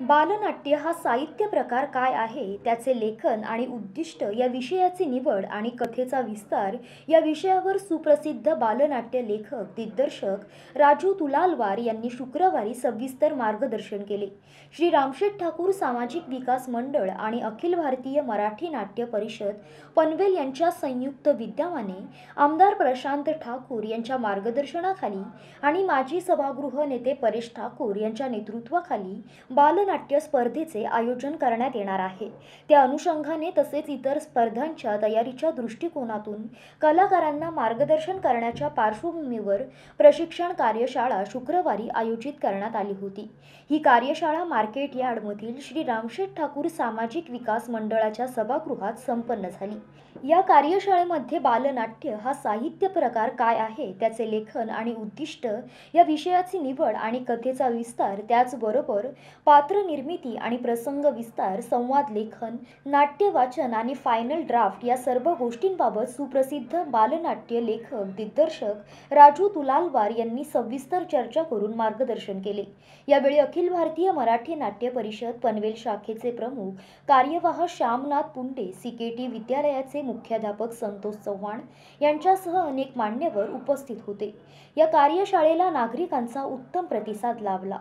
बालनाट्य हा साहित्य प्रकार काय आहे त्याचे लेखन आणि उद्दिष्ट या विषयाची निवड आणि कथेचा विस्तार या विषयावर सुप्रसिद्ध बालनाट्य लेखक दिग्दर्शक राजू तुलालवार यांनी शुक्रवारी सविस्तर मार्गदर्शन केले. श्री रामशेठ ठाकूर सामाजिक विकास मंडळ आणि अखिल भारतीय मराठी नाट्य परिषद पनवेल यांच्या संयुक्त विद्यमाने आमदार प्रशांत ठाकूर यांच्या मार्गदर्शनाखाली आणि माजी सभागृह नेते परेश ठाकूर यांच्या नेतृत्वाखाली बाल नाट्य स्पर्धेचे आयोजन करण्यात येणार आहे. त्या अनुषंगाने तसेच इतर स्पर्धांच्या तयारीच्या दृष्टिकोनातून कलाकारांना मार्गदर्शन करण्याच्या पार्श्वभूमीवर प्रशिक्षण कार्यशाळा शुक्रवारी आयोजित करण्यात आली होती. ही कार्यशाळा मार्केट यार्डमधील श्री रामशेठ ठाकूर सामाजिक विकास मंडळाच्या सभागृहात संपन्न झाली. या कार्यशाळेमध्ये बालनाट्य हा साहित्य प्रकार काय आहे त्याचे लेखन आणि उद्दिष्ट या विषयाची निवड आणि कथेचा विस्तार त्याचबरोबर पात्र निर्मिती आणि प्रसंग विस्तार संवाद लेखन नाट्य वाचन आणि फायनल ड्राफ्ट या सर्व गोष्टींबाबत सुप्रसिद्ध बालनाट्य लेखक दिग्दर्शक राजू तुलालवार यांनी सविस्तर चर्चा करून मार्गदर्शन केले. यावेळी अखिल भारतीय मराठी नाट्य परिषद पनवेल शाखेचे प्रमुख कार्यवाह श्यामनाथ पुंडे सीकेटी विद्यालयाचे मुख्याध्यापक संतोष चव्हाण यांच्यासह अनेक मान्यवर उपस्थित होते. या कार्यशाळेला नागरिकांचा उत्तम प्रतिसाद लाभला.